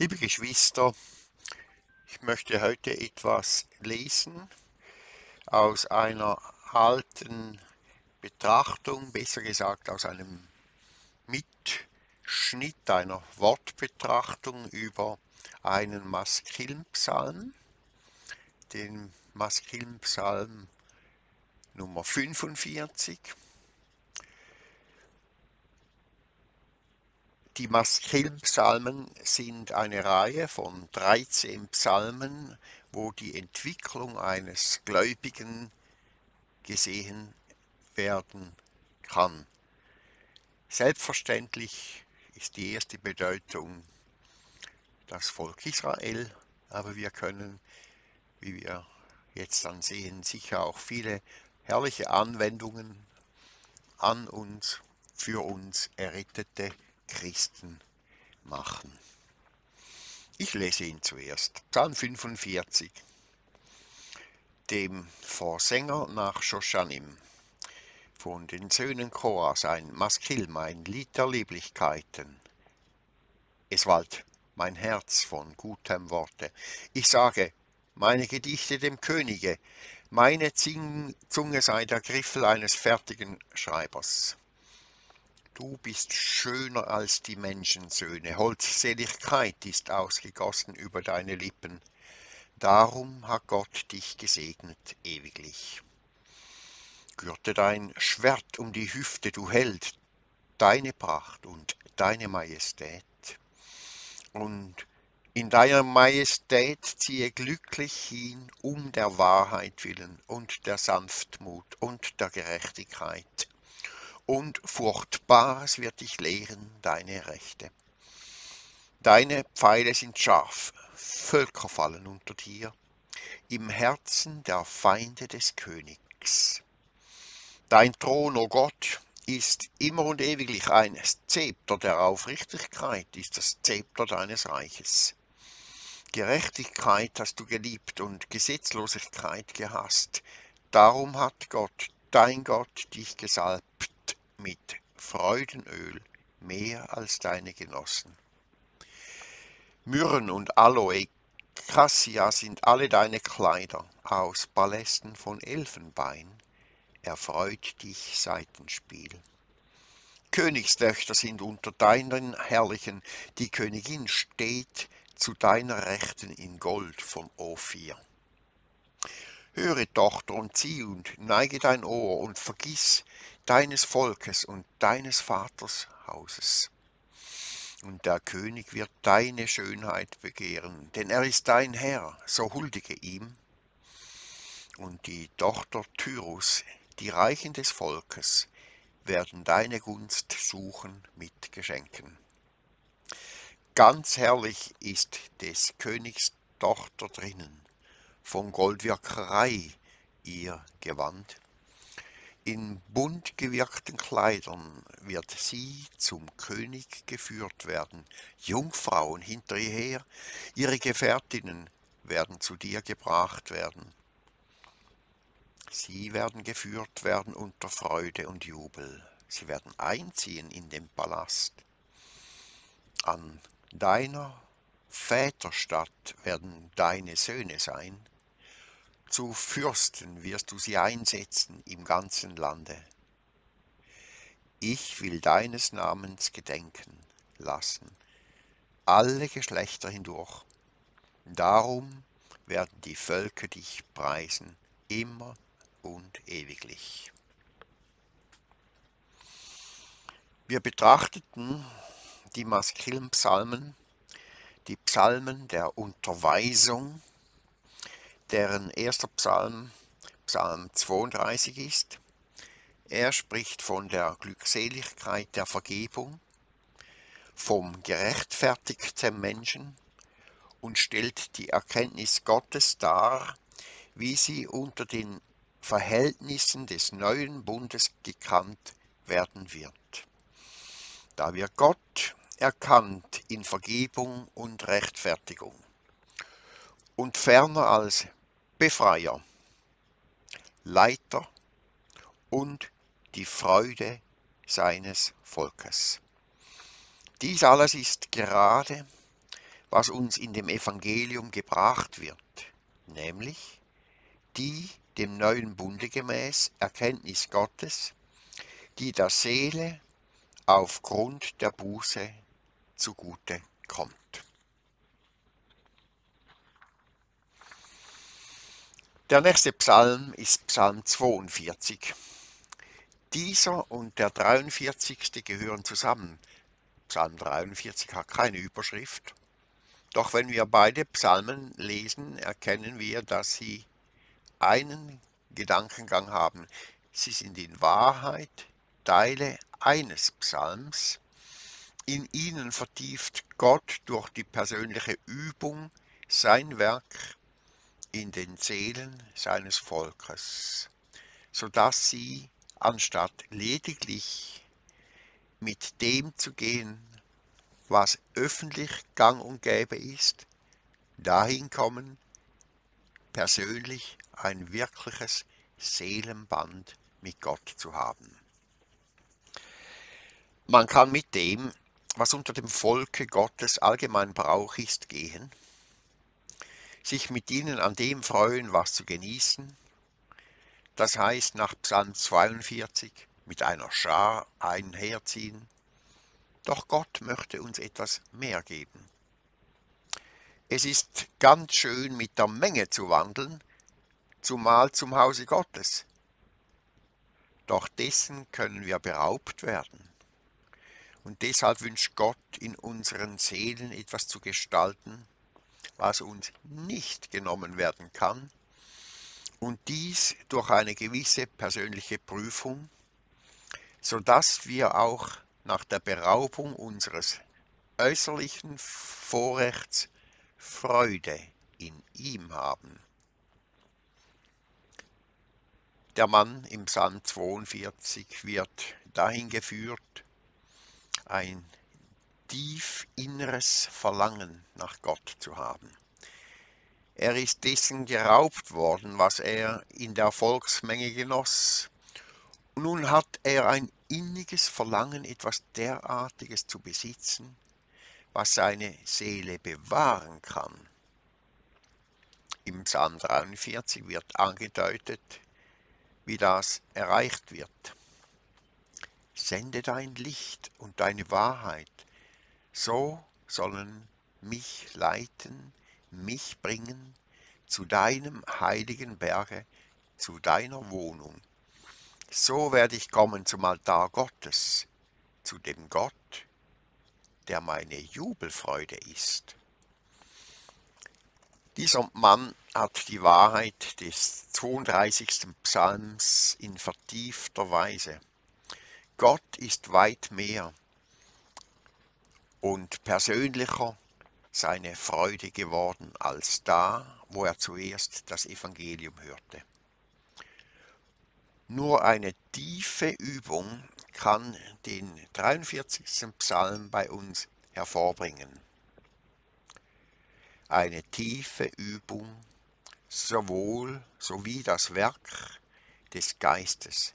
Liebe Geschwister, ich möchte heute etwas lesen aus einer alten Betrachtung, besser gesagt aus einem Mitschnitt einer Wortbetrachtung über einen Maskilmpsalm, den Maskilmpsalm Nummer 45. Die Maskilm-Psalmen sind eine Reihe von 13 Psalmen, wo die Entwicklung eines Gläubigen gesehen werden kann. Selbstverständlich ist die erste Bedeutung das Volk Israel, aber wir können, wie wir jetzt dann sehen, sicher auch viele herrliche Anwendungen an uns, für uns Errettete Christen machen. Ich lese ihn zuerst. Psalm 45, dem Vorsänger nach Shoshanim. Von den Söhnen Choras ein Maskilm, ein Lied der Lieblichkeiten. Es wallt mein Herz von gutem Worte. Ich sage, meine Gedichte dem Könige, meine Zunge sei der Griffel eines fertigen Schreibers. Du bist schöner als die Menschensöhne, Holdseligkeit ist ausgegossen über deine Lippen. Darum hat Gott dich gesegnet ewiglich. Gürte dein Schwert um die Hüfte, du Held, deine Pracht und deine Majestät. Und in deiner Majestät ziehe glücklich hin um der Wahrheit willen und der Sanftmut und der Gerechtigkeit und Furchtbares wird dich lehren, deine Rechte. Deine Pfeile sind scharf, Völker fallen unter dir, im Herzen der Feinde des Königs. Dein Thron, o oh Gott, ist immer und ewiglich ein Zepter der Aufrichtigkeit, ist das Zepter deines Reiches. Gerechtigkeit hast du geliebt und Gesetzlosigkeit gehasst. Darum hat Gott, dein Gott, dich gesalbt mit Freudenöl mehr als deine Genossen. Myrrhen und Aloe, Cassia sind alle deine Kleider, aus Palästen von Elfenbein erfreut dich Seitenspiel. Königstöchter sind unter deinen Herrlichen, die Königin steht zu deiner Rechten in Gold von Ophir. Höre, Tochter, und zieh und neige dein Ohr und vergiss deines Volkes und deines Vaters Hauses. Und der König wird deine Schönheit begehren, denn er ist dein Herr, so huldige ihm. Und die Tochter Tyrus, die Reichen des Volkes, werden deine Gunst suchen mit Geschenken. Ganz herrlich ist des Königs Tochter drinnen, von Goldwirkerei ihr Gewand. In bunt gewirkten Kleidern wird sie zum König geführt werden. Jungfrauen hinter ihr her, ihre Gefährtinnen werden zu dir gebracht werden. Sie werden geführt werden unter Freude und Jubel. Sie werden einziehen in den Palast. An deiner Väterstadt werden deine Söhne sein zu Fürsten wirst du sie einsetzen im ganzen Lande. Ich will deines Namens gedenken lassen, alle Geschlechter hindurch. Darum werden die Völker dich preisen, immer und ewiglich. Wir betrachteten die Maskillen-Psalmen, die Psalmen der Unterweisung, deren erster Psalm Psalm 32 ist. Er spricht von der Glückseligkeit der Vergebung, vom gerechtfertigten Menschen und stellt die Erkenntnis Gottes dar, wie sie unter den Verhältnissen des neuen Bundes gekannt werden wird. Da wird Gott erkannt in Vergebung und Rechtfertigung und ferner als Befreier, Leiter und die Freude seines Volkes. Dies alles ist gerade, was uns in dem Evangelium gebracht wird, nämlich die dem neuen Bunde gemäß Erkenntnis Gottes, die der Seele aufgrund der Buße zugute kommt. Der nächste Psalm ist Psalm 42. Dieser und der 43. gehören zusammen. Psalm 43 hat keine Überschrift. Doch wenn wir beide Psalmen lesen, erkennen wir, dass sie einen Gedankengang haben. Sie sind in Wahrheit Teile eines Psalms. In ihnen vertieft Gott durch die persönliche Übung sein Werk in den Seelen seines Volkes, sodass sie, anstatt lediglich mit dem zu gehen, was öffentlich gang und gäbe ist, dahin kommen, persönlich ein wirkliches Seelenband mit Gott zu haben. Man kann mit dem, was unter dem Volke Gottes allgemein Brauch ist, gehen, sich mit ihnen an dem freuen, was zu genießen. Das heißt nach Psalm 42 mit einer Schar einherziehen. Doch Gott möchte uns etwas mehr geben. Es ist ganz schön mit der Menge zu wandeln, zumal zum Hause Gottes. Doch dessen können wir beraubt werden. Und deshalb wünscht Gott in unseren Seelen etwas zu gestalten, was uns nicht genommen werden kann, und dies durch eine gewisse persönliche Prüfung, sodass wir auch nach der Beraubung unseres äußerlichen Vorrechts Freude in ihm haben. Der Mann im Psalm 42 wird dahin geführt, ein tief inneres Verlangen nach Gott zu haben. Er ist dessen geraubt worden, was er in der Volksmenge genoss. Und nun hat er ein inniges Verlangen, etwas derartiges zu besitzen, was seine Seele bewahren kann. Im Psalm 43 wird angedeutet, wie das erreicht wird. Sende dein Licht und deine Wahrheit so sollen mich leiten, mich bringen zu deinem heiligen Berge, zu deiner Wohnung. So werde ich kommen zum Altar Gottes, zu dem Gott, der meine Jubelfreude ist. Dieser Mann hat die Wahrheit des 32. Psalms in vertiefter Weise. Gott ist weit mehr und persönlicher seine Freude geworden als da, wo er zuerst das Evangelium hörte. Nur eine tiefe Übung kann den 43. Psalm bei uns hervorbringen. Eine tiefe Übung sowohl sowie das Werk des Geistes.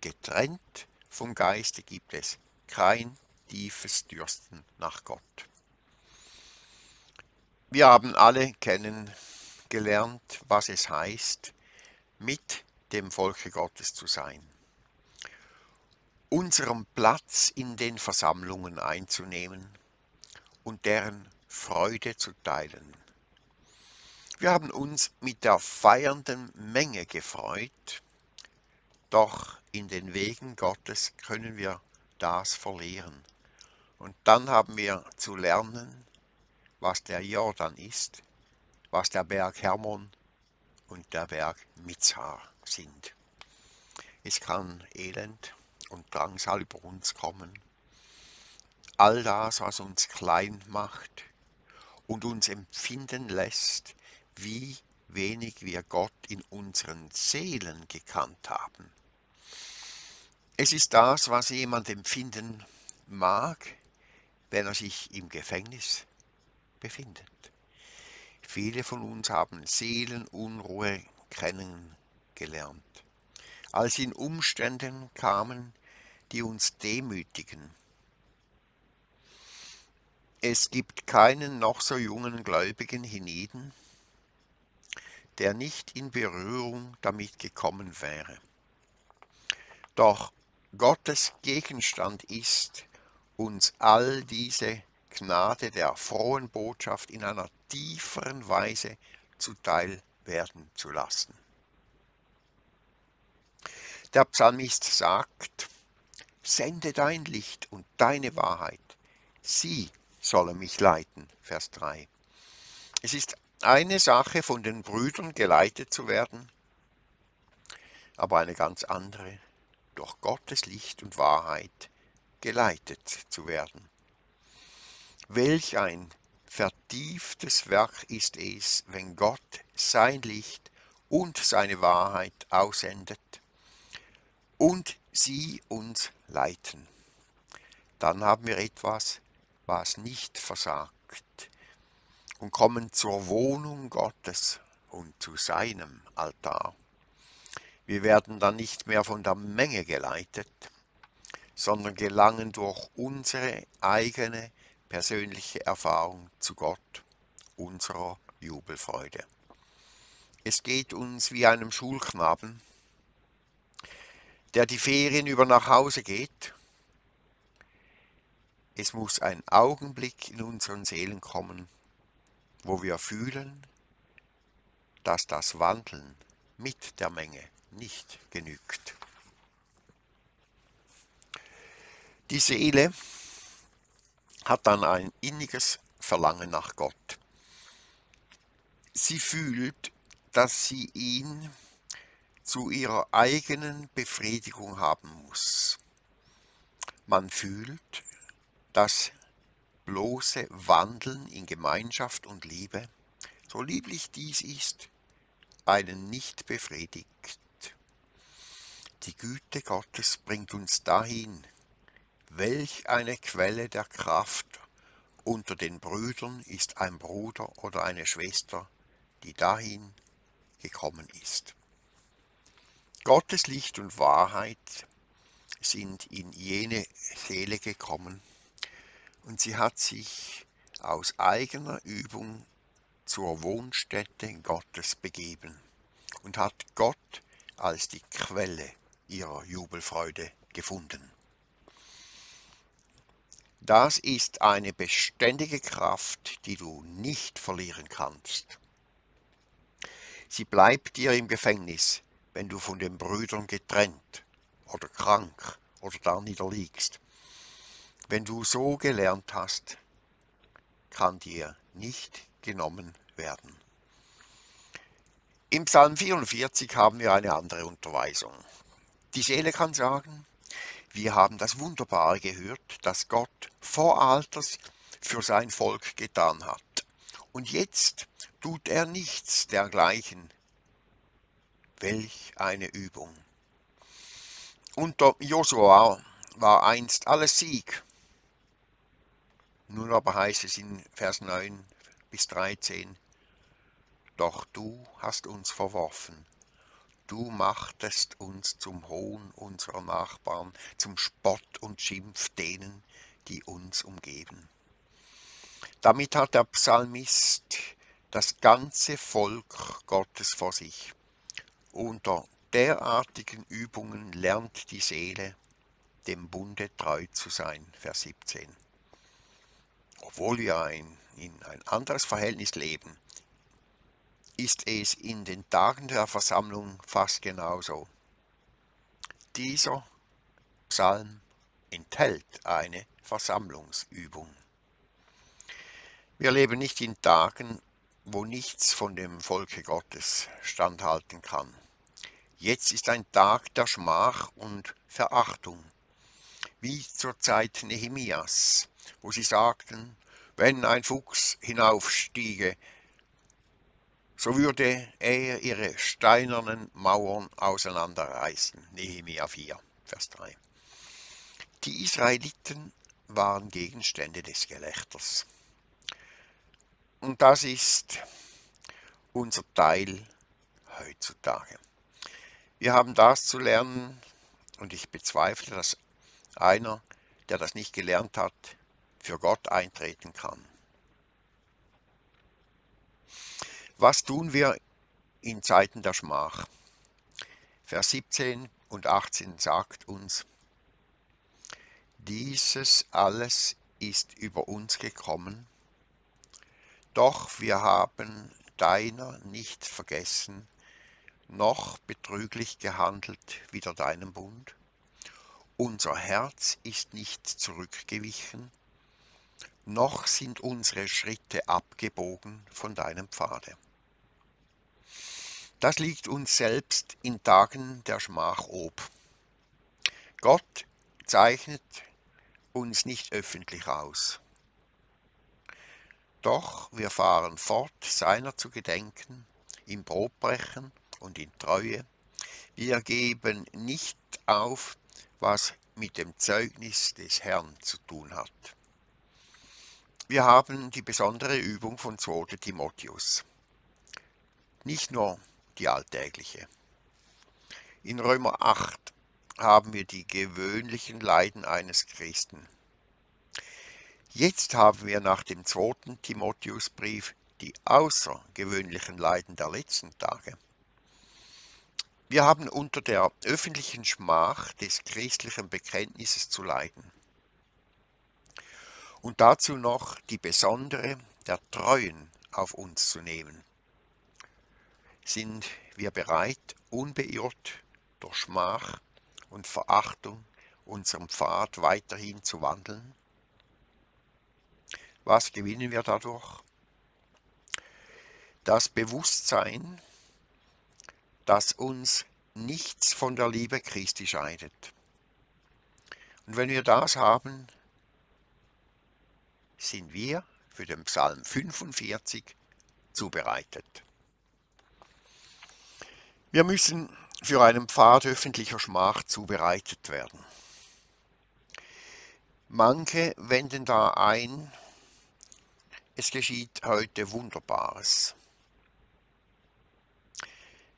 Getrennt vom Geiste gibt es kein tiefes Dürsten nach Gott. Wir haben alle kennengelernt, was es heißt, mit dem Volke Gottes zu sein, unseren Platz in den Versammlungen einzunehmen und deren Freude zu teilen. Wir haben uns mit der feiernden Menge gefreut, doch in den Wegen Gottes können wir das verlieren. Und dann haben wir zu lernen, was der Jordan ist, was der Berg Hermon und der Berg Mizar sind. Es kann Elend und Drangsal über uns kommen. All das, was uns klein macht und uns empfinden lässt, wie wenig wir Gott in unseren Seelen gekannt haben. Es ist das, was jemand empfinden mag, wenn er sich im Gefängnis befindet. Viele von uns haben Seelenunruhe kennengelernt, als in Umständen kamen, die uns demütigen. Es gibt keinen noch so jungen Gläubigen hienieden, der nicht in Berührung damit gekommen wäre. Doch Gottes Gegenstand ist, uns all diese Gnade der frohen Botschaft in einer tieferen Weise zuteil werden zu lassen. Der Psalmist sagt, sende dein Licht und deine Wahrheit, sie sollen mich leiten. Vers 3. Es ist eine Sache, von den Brüdern geleitet zu werden, aber eine ganz andere, durch Gottes Licht und Wahrheit geleitet zu werden. Welch ein vertieftes Werk ist es, wenn Gott sein Licht und seine Wahrheit aussendet und sie uns leiten. Dann haben wir etwas, was nicht versagt und kommen zur Wohnung Gottes und zu seinem Altar. Wir werden dann nicht mehr von der Menge geleitet, sondern gelangen durch unsere eigene persönliche Erfahrung zu Gott, unserer Jubelfreude. Es geht uns wie einem Schulknaben, der die Ferien über nach Hause geht. Es muss ein Augenblick in unseren Seelen kommen, wo wir fühlen, dass das Wandeln mit der Menge nicht genügt. Die Seele hat dann ein inniges Verlangen nach Gott. Sie fühlt, dass sie ihn zu ihrer eigenen Befriedigung haben muss. Man fühlt, dass bloße Wandeln in Gemeinschaft und Liebe, so lieblich dies ist, einen nicht befriedigt. Die Güte Gottes bringt uns dahin, welch eine Quelle der Kraft unter den Brüdern ist ein Bruder oder eine Schwester, die dahin gekommen ist. Gottes Licht und Wahrheit sind in jene Seele gekommen und sie hat sich aus eigener Übung zur Wohnstätte Gottes begeben und hat Gott als die Quelle ihrer Jubelfreude gefunden. Das ist eine beständige Kraft, die du nicht verlieren kannst. Sie bleibt dir im Gefängnis, wenn du von den Brüdern getrennt oder krank oder da niederliegst. Wenn du so gelernt hast, kann dir nicht genommen werden. Im Psalm 44 haben wir eine andere Unterweisung. Die Seele kann sagen, wir haben das Wunderbare gehört, das Gott vor Alters für sein Volk getan hat. Und jetzt tut er nichts dergleichen Welch eine Übung. Unter Josua war einst alles Sieg. Nun aber heißt es in Vers 9 bis 13, Doch du hast uns verworfen, du machtest uns zum Hohn unserer Nachbarn, zum Spott und Schimpf denen, die uns umgeben. Damit hat der Psalmist das ganze Volk Gottes vor sich. Unter derartigen Übungen lernt die Seele, dem Bunde treu zu sein. Vers 17. Obwohl wir ein, in ein anderes Verhältnis leben, ist es in den Tagen der Versammlung fast genauso. Dieser Psalm enthält eine Versammlungsübung. Wir leben nicht in Tagen, wo nichts von dem Volke Gottes standhalten kann. Jetzt ist ein Tag der Schmach und Verachtung, wie zur Zeit Nehemias, wo sie sagten, wenn ein Fuchs hinaufstiege, so würde er ihre steinernen Mauern auseinanderreißen. Nehemia 4, Vers 3. Die Israeliten waren Gegenstände des Gelächters. Und das ist unser Teil heutzutage. Wir haben das zu lernen und ich bezweifle, dass einer, der das nicht gelernt hat, für Gott eintreten kann. Was tun wir in Zeiten der Schmach? Vers 17 und 18 sagt uns, dieses alles ist über uns gekommen, doch wir haben deiner nicht vergessen, noch betrüglich gehandelt wider deinem Bund. Unser Herz ist nicht zurückgewichen, noch sind unsere Schritte abgebogen von deinem Pfade. Das liegt uns selbst in Tagen der Schmach ob. Gott zeichnet uns nicht öffentlich aus. Doch wir fahren fort, seiner zu gedenken, im Brotbrechen und in Treue. Wir geben nicht auf, was mit dem Zeugnis des Herrn zu tun hat. Wir haben die besondere Übung von 2. Timotheus. Nicht nur die alltägliche. In Römer 8 haben wir die gewöhnlichen Leiden eines Christen. Jetzt haben wir nach dem zweiten Timotheusbrief die außergewöhnlichen Leiden der letzten Tage. Wir haben unter der öffentlichen Schmach des christlichen Bekenntnisses zu leiden. Und dazu noch die besondere der Treuen auf uns zu nehmen. Sind wir bereit, unbeirrt durch Schmach und Verachtung unserem Pfad weiterhin zu wandeln? Was gewinnen wir dadurch? Das Bewusstsein, dass uns nichts von der Liebe Christi scheidet. Und wenn wir das haben, sind wir für den Psalm 45 zubereitet. Wir müssen für einen Pfad öffentlicher Schmach zubereitet werden. Manche wenden da ein, es geschieht heute Wunderbares.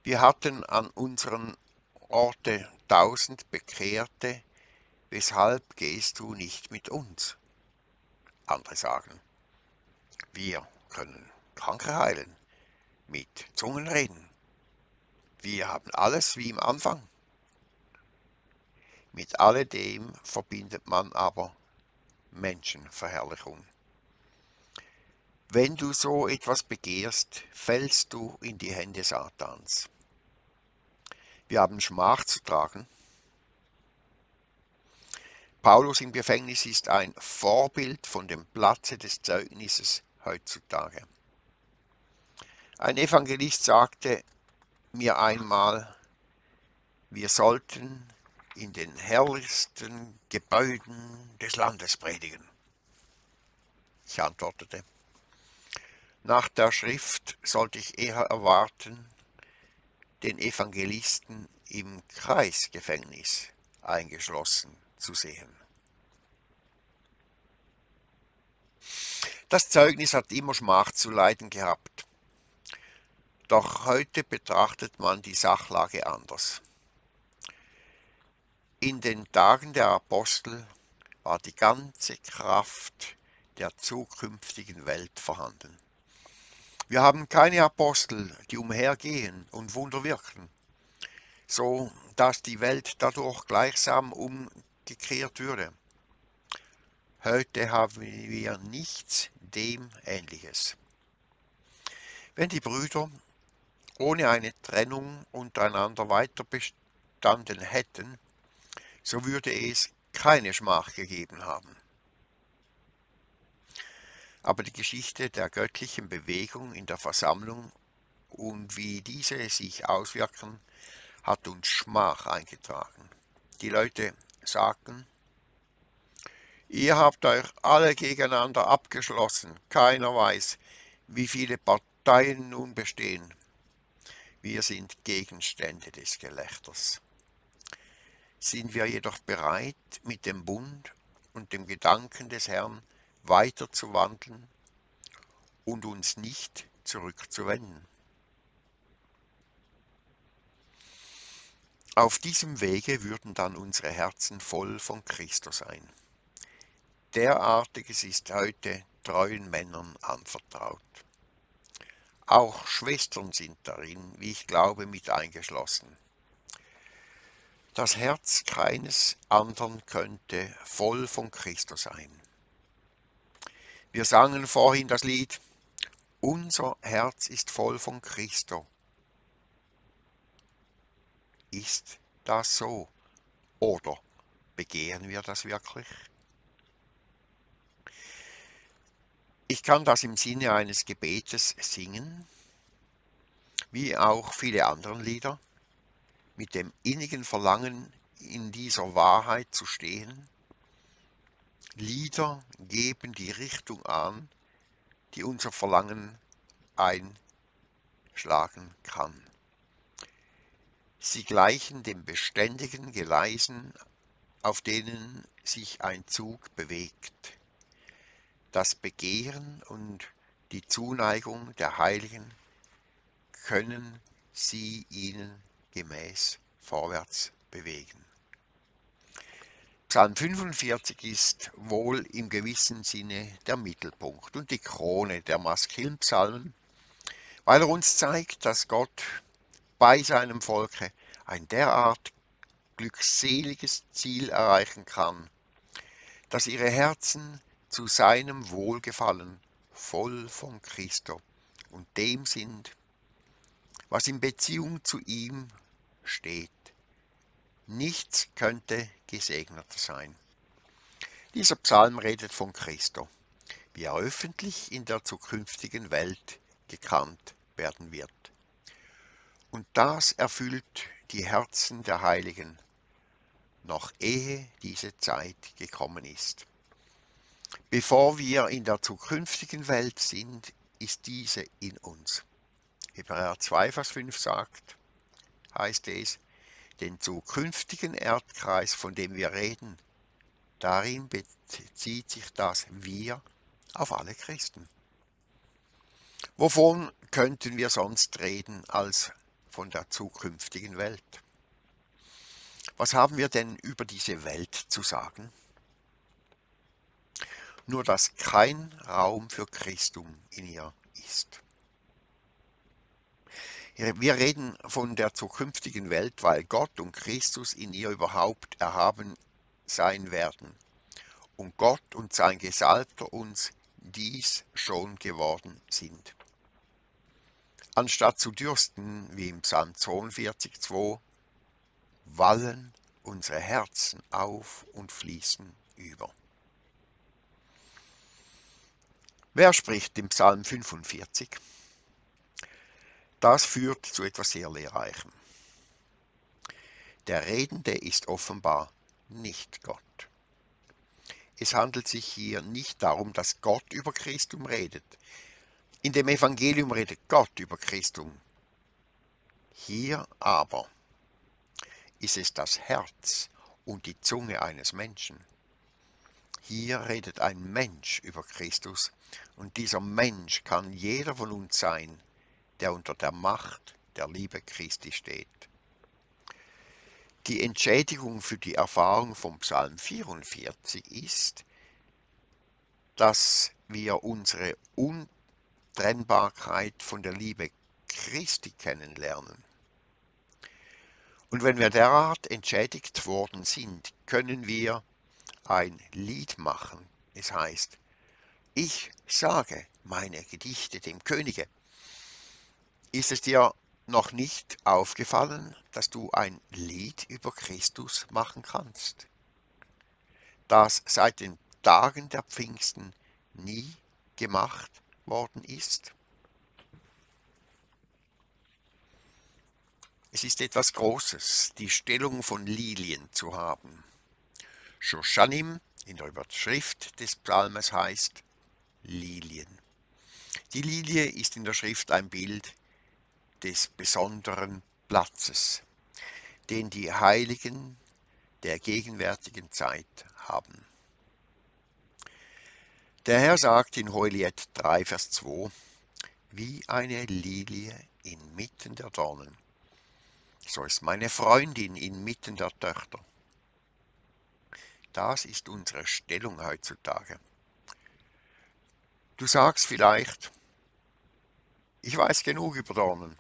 Wir hatten an unseren Orte tausend Bekehrte, weshalb gehst du nicht mit uns? Andere sagen, wir können Kranke heilen, mit Zungen reden. Wir haben alles wie im Anfang. Mit alledem verbindet man aber Menschenverherrlichung. Wenn du so etwas begehrst, fällst du in die Hände Satans. Wir haben Schmach zu tragen. Paulus im Gefängnis ist ein Vorbild von dem Platze des Zeugnisses heutzutage. Ein Evangelist sagte mir einmal, wir sollten in den herrlichsten Gebäuden des Landes predigen. Ich antwortete, nach der Schrift sollte ich eher erwarten, den Evangelisten im Kreisgefängnis eingeschlossen zu sehen. Das Zeugnis hat immer Schmach zu leiden gehabt. Doch heute betrachtet man die Sachlage anders. In den Tagen der Apostel war die ganze Kraft der zukünftigen Welt vorhanden. Wir haben keine Apostel, die umhergehen und Wunder wirken, so dass die Welt dadurch gleichsam umgekehrt würde. Heute haben wir nichts dem Ähnliches. Wenn die Brüder ohne eine Trennung untereinander weiter bestanden hätten, so würde es keine Schmach gegeben haben aber die Geschichte der göttlichen Bewegung in der Versammlung und wie diese sich auswirken, hat uns Schmach eingetragen. Die Leute sagten, ihr habt euch alle gegeneinander abgeschlossen, keiner weiß, wie viele Parteien nun bestehen. Wir sind Gegenstände des Gelächters. Sind wir jedoch bereit, mit dem Bund und dem Gedanken des Herrn weiter zu wandeln und uns nicht zurückzuwenden. Auf diesem Wege würden dann unsere Herzen voll von Christus sein. derartiges ist heute treuen Männern anvertraut. Auch Schwestern sind darin, wie ich glaube, mit eingeschlossen. Das Herz keines anderen könnte voll von Christus sein. Wir sangen vorhin das Lied, unser Herz ist voll von Christo. Ist das so? Oder begehren wir das wirklich? Ich kann das im Sinne eines Gebetes singen, wie auch viele andere Lieder, mit dem innigen Verlangen, in dieser Wahrheit zu stehen. Lieder geben die Richtung an, die unser Verlangen einschlagen kann. Sie gleichen den beständigen Geleisen, auf denen sich ein Zug bewegt. Das Begehren und die Zuneigung der Heiligen können sie ihnen gemäß vorwärts bewegen. Psalm 45 ist wohl im gewissen Sinne der Mittelpunkt und die Krone der Maskillenpsalmen, weil er uns zeigt, dass Gott bei seinem Volke ein derart glückseliges Ziel erreichen kann, dass ihre Herzen zu seinem Wohlgefallen voll von Christo und dem sind, was in Beziehung zu ihm steht. Nichts könnte gesegneter sein. Dieser Psalm redet von Christo, wie er öffentlich in der zukünftigen Welt gekannt werden wird. Und das erfüllt die Herzen der Heiligen, noch ehe diese Zeit gekommen ist. Bevor wir in der zukünftigen Welt sind, ist diese in uns. Hebräer 2, Vers 5 sagt, heißt es, den zukünftigen Erdkreis, von dem wir reden, darin bezieht sich das Wir auf alle Christen. Wovon könnten wir sonst reden als von der zukünftigen Welt. Was haben wir denn über diese Welt zu sagen? Nur dass kein Raum für Christum in ihr ist. Wir reden von der zukünftigen Welt, weil Gott und Christus in ihr überhaupt erhaben sein werden und Gott und sein Gesalbter uns dies schon geworden sind anstatt zu dürsten, wie im Psalm 42, 2, wallen unsere Herzen auf und fließen über. Wer spricht im Psalm 45? Das führt zu etwas sehr Lehrreichem. Der Redende ist offenbar nicht Gott. Es handelt sich hier nicht darum, dass Gott über Christum redet, in dem Evangelium redet Gott über Christum. Hier aber ist es das Herz und die Zunge eines Menschen. Hier redet ein Mensch über Christus und dieser Mensch kann jeder von uns sein, der unter der Macht der Liebe Christi steht. Die Entschädigung für die Erfahrung vom Psalm 44 ist, dass wir unsere un Untrennbarkeit von der Liebe Christi kennenlernen. Und wenn wir derart entschädigt worden sind, können wir ein Lied machen. Es heißt, ich sage meine Gedichte dem Könige. Ist es dir noch nicht aufgefallen, dass du ein Lied über Christus machen kannst, das seit den Tagen der Pfingsten nie gemacht worden ist. Es ist etwas Großes, die Stellung von Lilien zu haben. Shoshanim in der Überschrift des Psalmes heißt Lilien. Die Lilie ist in der Schrift ein Bild des besonderen Platzes, den die Heiligen der gegenwärtigen Zeit haben. Der Herr sagt in Hohelied 3, Vers 2, wie eine Lilie inmitten der Dornen. So ist meine Freundin inmitten der Töchter. Das ist unsere Stellung heutzutage. Du sagst vielleicht, ich weiß genug über Dornen,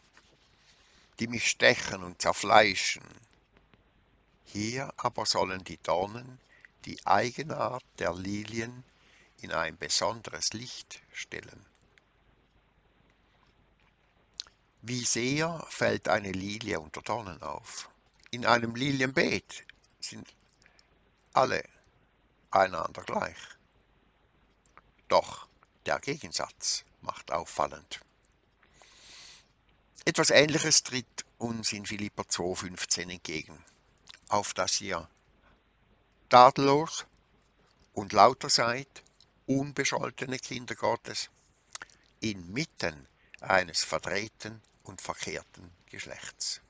die mich stechen und zerfleischen. Hier aber sollen die Dornen die Eigenart der Lilien in ein besonderes Licht stellen. Wie sehr fällt eine Lilie unter Dornen auf? In einem Lilienbeet sind alle einander gleich. Doch der Gegensatz macht auffallend. Etwas Ähnliches tritt uns in Philippa 2,15 entgegen, auf dass ihr tadellos und lauter seid, unbescholtene Kinder Gottes, inmitten eines verdrehten und verkehrten Geschlechts.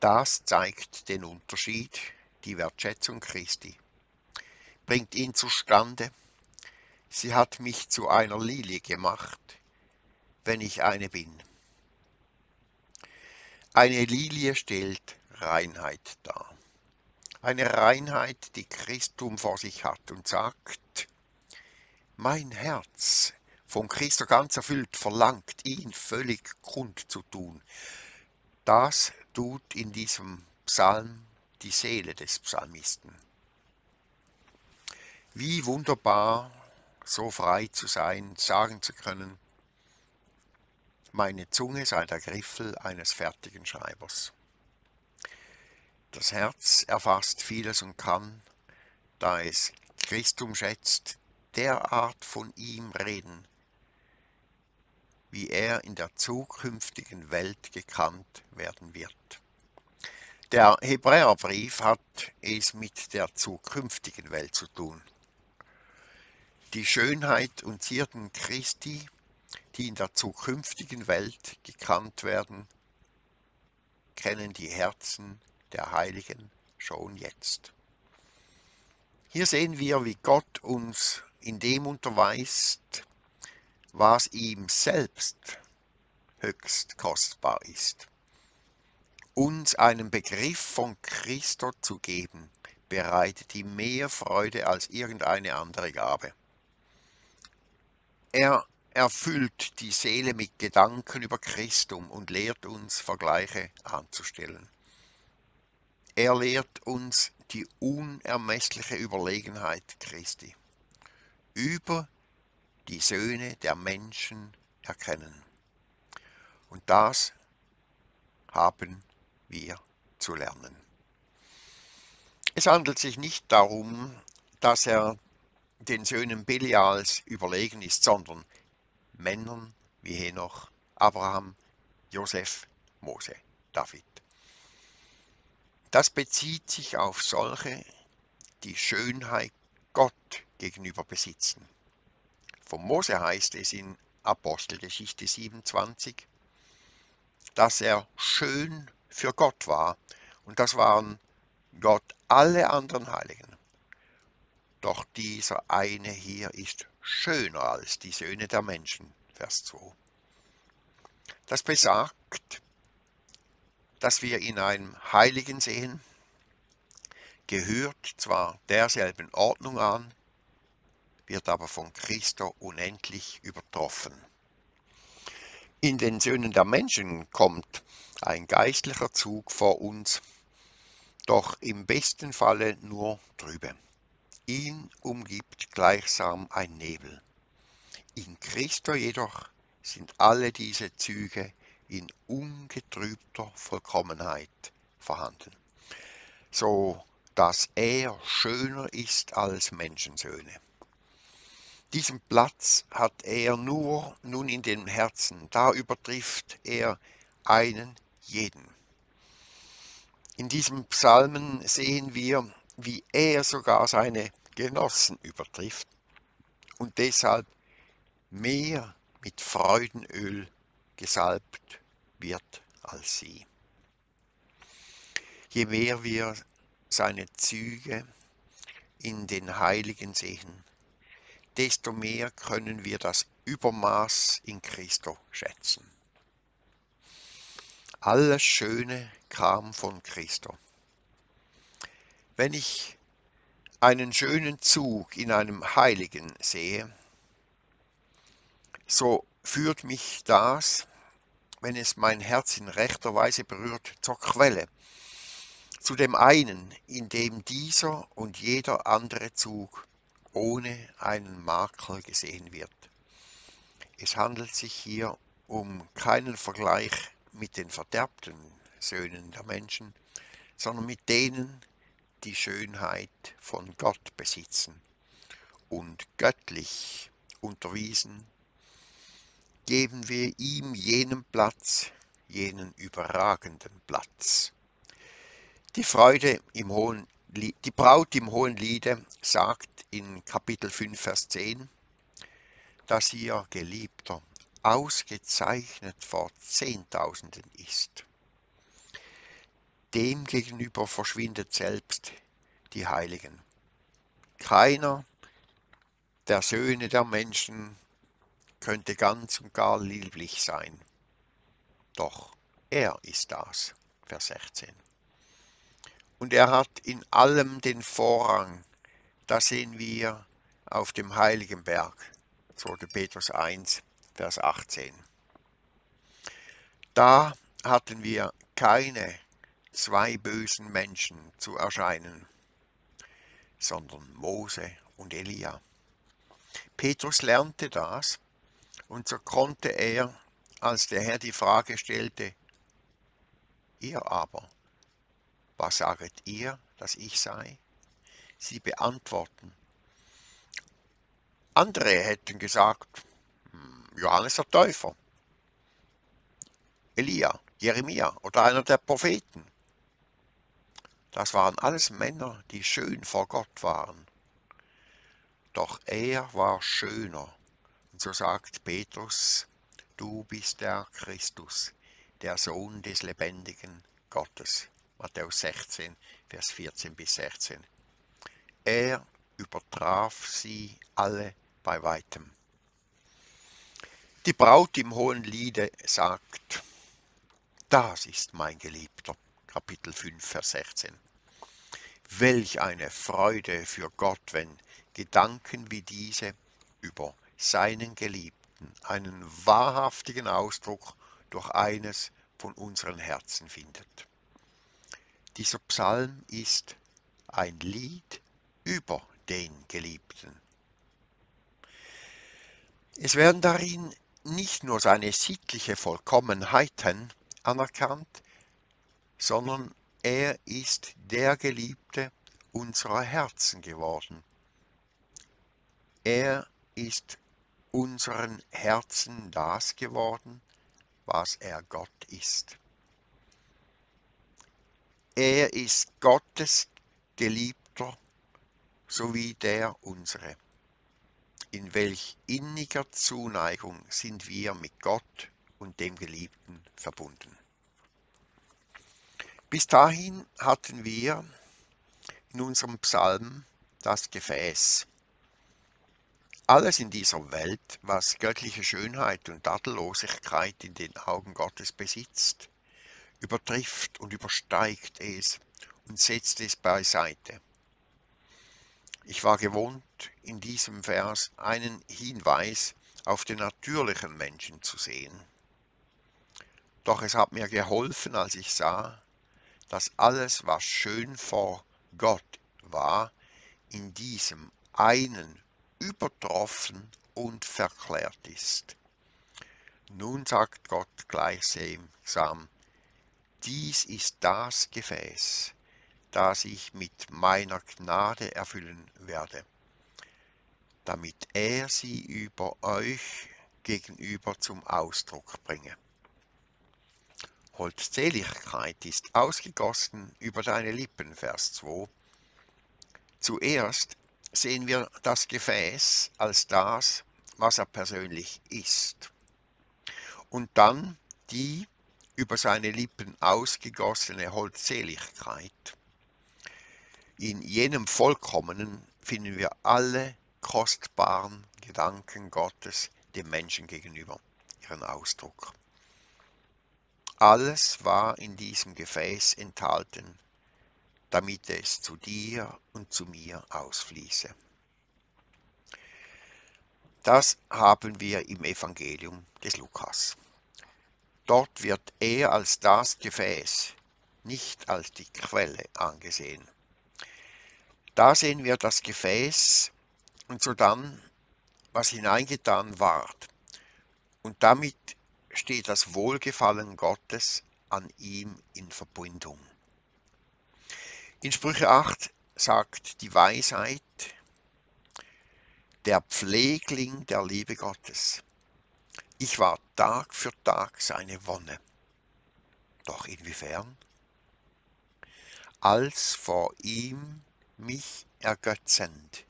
Das zeigt den Unterschied, die Wertschätzung Christi, bringt ihn zustande. Sie hat mich zu einer Lilie gemacht, wenn ich eine bin. Eine Lilie stellt Reinheit dar. Eine Reinheit, die Christum vor sich hat und sagt, mein Herz von Christus ganz erfüllt, verlangt, ihn völlig kund zu tun. Das tut in diesem Psalm die Seele des Psalmisten. Wie wunderbar, so frei zu sein, sagen zu können, meine Zunge sei der Griffel eines fertigen Schreibers. Das Herz erfasst vieles und kann, da es Christum schätzt, derart von ihm reden, wie er in der zukünftigen Welt gekannt werden wird. Der Hebräerbrief hat es mit der zukünftigen Welt zu tun. Die Schönheit und Zierden Christi, die in der zukünftigen Welt gekannt werden, kennen die Herzen der Heiligen schon jetzt. Hier sehen wir, wie Gott uns in dem unterweist, was ihm selbst höchst kostbar ist. Uns einen Begriff von Christo zu geben, bereitet ihm mehr Freude als irgendeine andere Gabe. Er erfüllt die Seele mit Gedanken über Christum und lehrt uns Vergleiche anzustellen. Er lehrt uns die unermessliche Überlegenheit Christi über die Söhne der Menschen erkennen. Und das haben wir zu lernen. Es handelt sich nicht darum, dass er den Söhnen Belials überlegen ist, sondern Männern wie Henoch, Abraham, Josef, Mose, David. Das bezieht sich auf solche, die Schönheit Gott gegenüber besitzen. Von Mose heißt es in Apostelgeschichte 27, dass er schön für Gott war. Und das waren Gott alle anderen Heiligen. Doch dieser eine hier ist schöner als die Söhne der Menschen. Vers 2. Das besagt, dass wir in einem Heiligen sehen, gehört zwar derselben Ordnung an, wird aber von Christo unendlich übertroffen. In den Söhnen der Menschen kommt ein geistlicher Zug vor uns, doch im besten Falle nur trübe. Ihn umgibt gleichsam ein Nebel. In Christo jedoch sind alle diese Züge in ungetrübter Vollkommenheit vorhanden, so dass er schöner ist als Menschensöhne. Diesen Platz hat er nur nun in den Herzen, da übertrifft er einen jeden. In diesem Psalmen sehen wir, wie er sogar seine Genossen übertrifft und deshalb mehr mit Freudenöl gesalbt wird als sie. Je mehr wir seine Züge in den Heiligen sehen, desto mehr können wir das Übermaß in Christo schätzen. Alles Schöne kam von Christo. Wenn ich einen schönen Zug in einem Heiligen sehe, so führt mich das, wenn es mein Herz in rechter Weise berührt, zur Quelle, zu dem einen, in dem dieser und jeder andere Zug ohne einen Makel gesehen wird. Es handelt sich hier um keinen Vergleich mit den verderbten Söhnen der Menschen, sondern mit denen, die Schönheit von Gott besitzen und göttlich unterwiesen, geben wir ihm jenen Platz, jenen überragenden Platz. Die Freude im hohen die Braut im hohen Liede sagt in Kapitel 5, Vers 10, dass ihr Geliebter ausgezeichnet vor Zehntausenden ist. Demgegenüber verschwindet selbst die Heiligen. Keiner der Söhne der Menschen könnte ganz und gar lieblich sein. Doch er ist das. Vers 16. Und er hat in allem den Vorrang. Das sehen wir auf dem heiligen Berg. 2. Petrus 1, Vers 18. Da hatten wir keine zwei bösen Menschen zu erscheinen, sondern Mose und Elia. Petrus lernte das und so konnte er, als der Herr die Frage stellte, ihr aber, was saget ihr, dass ich sei? Sie beantworten. Andere hätten gesagt, Johannes der Täufer, Elia, Jeremia oder einer der Propheten. Das waren alles Männer, die schön vor Gott waren. Doch er war schöner. Und so sagt Petrus, du bist der Christus, der Sohn des lebendigen Gottes. Matthäus 16, Vers 14 bis 16. Er übertraf sie alle bei weitem. Die Braut im hohen Liede sagt, das ist mein Geliebter. Kapitel 5, Vers 16. Welch eine Freude für Gott, wenn Gedanken wie diese über seinen Geliebten einen wahrhaftigen Ausdruck durch eines von unseren Herzen findet. Dieser Psalm ist ein Lied über den Geliebten. Es werden darin nicht nur seine sittliche Vollkommenheiten anerkannt, sondern er ist der Geliebte unserer Herzen geworden. Er ist unseren Herzen das geworden, was er Gott ist. Er ist Gottes Geliebter sowie der unsere. In welch inniger Zuneigung sind wir mit Gott und dem Geliebten verbunden. Bis dahin hatten wir in unserem Psalm das Gefäß. Alles in dieser Welt, was göttliche Schönheit und Tadellosigkeit in den Augen Gottes besitzt, übertrifft und übersteigt es und setzt es beiseite. Ich war gewohnt, in diesem Vers einen Hinweis auf den natürlichen Menschen zu sehen. Doch es hat mir geholfen, als ich sah, dass alles, was schön vor Gott war, in diesem einen übertroffen und verklärt ist. Nun sagt Gott gleichsam, dies ist das Gefäß, das ich mit meiner Gnade erfüllen werde, damit er sie über euch gegenüber zum Ausdruck bringe. Holdseligkeit ist ausgegossen über deine Lippen, Vers 2. Zuerst sehen wir das Gefäß als das, was er persönlich ist. Und dann die über seine Lippen ausgegossene Holdseligkeit. In jenem Vollkommenen finden wir alle kostbaren Gedanken Gottes dem Menschen gegenüber, ihren Ausdruck. Alles war in diesem Gefäß enthalten, damit es zu dir und zu mir ausfließe. Das haben wir im Evangelium des Lukas. Dort wird er als das Gefäß, nicht als die Quelle angesehen. Da sehen wir das Gefäß und sodann, was hineingetan ward. Und damit steht das Wohlgefallen Gottes an ihm in Verbindung. In Sprüche 8 sagt die Weisheit, der Pflegling der Liebe Gottes. Ich war Tag für Tag seine Wonne. Doch inwiefern? Als vor ihm mich ergötzend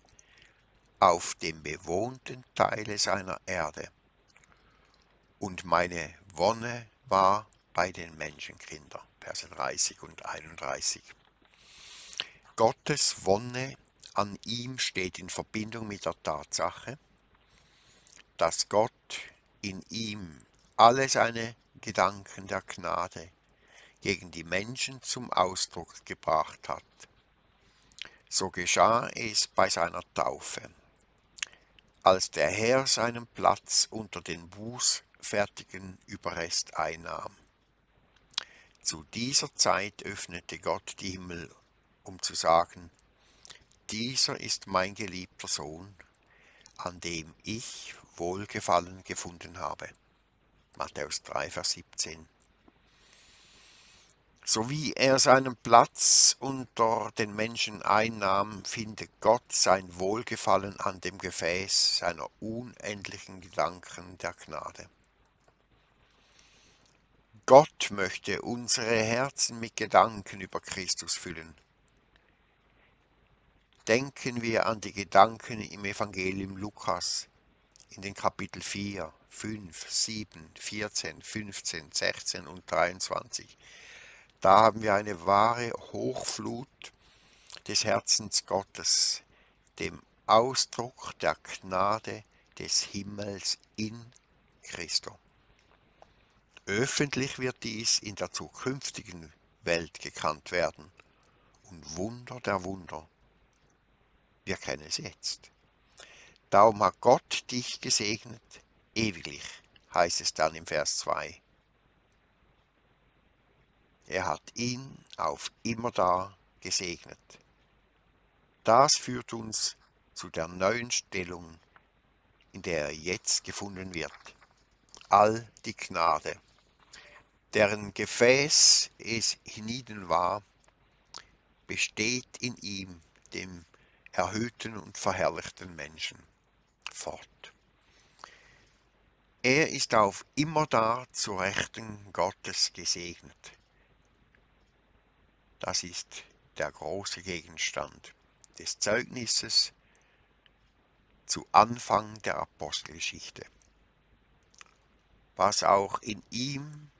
auf dem bewohnten Teile seiner Erde. Und meine Wonne war bei den Menschenkindern. Verse 30 und 31. Gottes Wonne an ihm steht in Verbindung mit der Tatsache, dass Gott in ihm alle seine Gedanken der Gnade gegen die Menschen zum Ausdruck gebracht hat. So geschah es bei seiner Taufe, als der Herr seinen Platz unter den bußfertigen Überrest einnahm. Zu dieser Zeit öffnete Gott die Himmel, um zu sagen, dieser ist mein geliebter Sohn, an dem ich Wohlgefallen gefunden habe. Matthäus 3, Vers 17. So wie er seinen Platz unter den Menschen einnahm, findet Gott sein Wohlgefallen an dem Gefäß seiner unendlichen Gedanken der Gnade. Gott möchte unsere Herzen mit Gedanken über Christus füllen denken wir an die Gedanken im Evangelium Lukas in den Kapitel 4, 5, 7, 14, 15, 16 und 23. Da haben wir eine wahre Hochflut des Herzens Gottes, dem Ausdruck der Gnade des Himmels in Christo. Öffentlich wird dies in der zukünftigen Welt gekannt werden und Wunder der Wunder wir kennen es jetzt. Darum hat Gott dich gesegnet, ewiglich, heißt es dann im Vers 2. Er hat ihn auf immer da gesegnet. Das führt uns zu der neuen Stellung, in der er jetzt gefunden wird. All die Gnade, deren Gefäß es hienieden war, besteht in ihm, dem erhöhten und verherrlichten Menschen fort. Er ist auf immer da zu Rechten Gottes gesegnet. Das ist der große Gegenstand des Zeugnisses zu Anfang der Apostelgeschichte. Was auch in ihm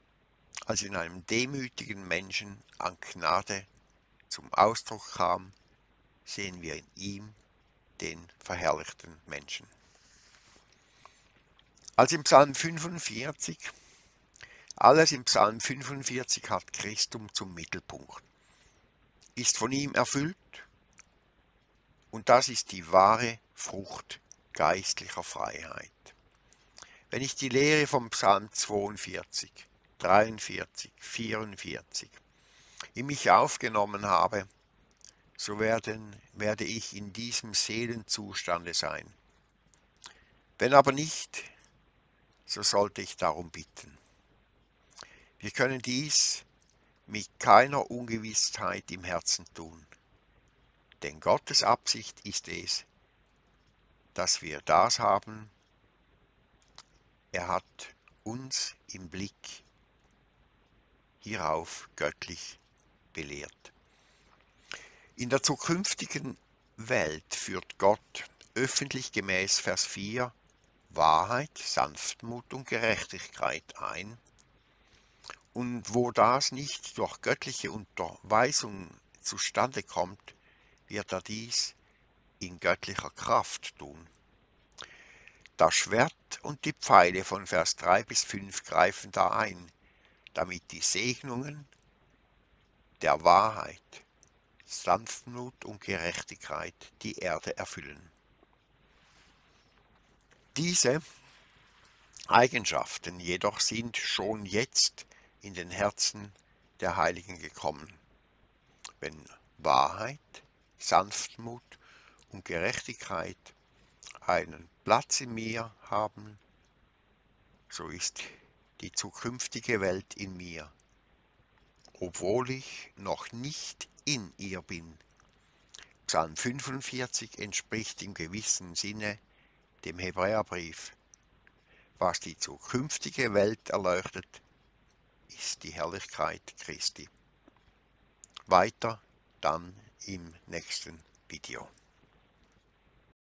als in einem demütigen Menschen an Gnade zum Ausdruck kam, sehen wir in ihm den verherrlichten Menschen. Als im Psalm 45, alles im Psalm 45 hat Christum zum Mittelpunkt, ist von ihm erfüllt und das ist die wahre Frucht geistlicher Freiheit. Wenn ich die Lehre vom Psalm 42, 43, 44 in mich aufgenommen habe, so werden, werde ich in diesem Seelenzustande sein. Wenn aber nicht, so sollte ich darum bitten. Wir können dies mit keiner Ungewissheit im Herzen tun, denn Gottes Absicht ist es, dass wir das haben. Er hat uns im Blick hierauf göttlich belehrt. In der zukünftigen Welt führt Gott öffentlich gemäß Vers 4 Wahrheit, Sanftmut und Gerechtigkeit ein. Und wo das nicht durch göttliche Unterweisung zustande kommt, wird er dies in göttlicher Kraft tun. Das Schwert und die Pfeile von Vers 3 bis 5 greifen da ein, damit die Segnungen der Wahrheit Sanftmut und Gerechtigkeit die Erde erfüllen. Diese Eigenschaften jedoch sind schon jetzt in den Herzen der Heiligen gekommen. Wenn Wahrheit, Sanftmut und Gerechtigkeit einen Platz in mir haben, so ist die zukünftige Welt in mir, obwohl ich noch nicht in ihr bin. Psalm 45 entspricht im gewissen Sinne dem Hebräerbrief. Was die zukünftige Welt erleuchtet, ist die Herrlichkeit Christi. Weiter dann im nächsten Video.